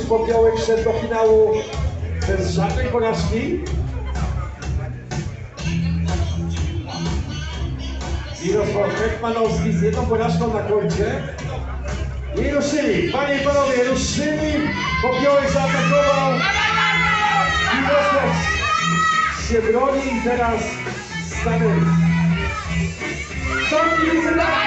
Dariusz Popiołek szedł do finału bez żadnej porażki. Mirosław Hetmanowski z jedną porażką na koncie. I ruszyli, panie i panowie, ruszyli. Popiołek zaatakował. Mirosław się broni i teraz stanęli. Są kibice!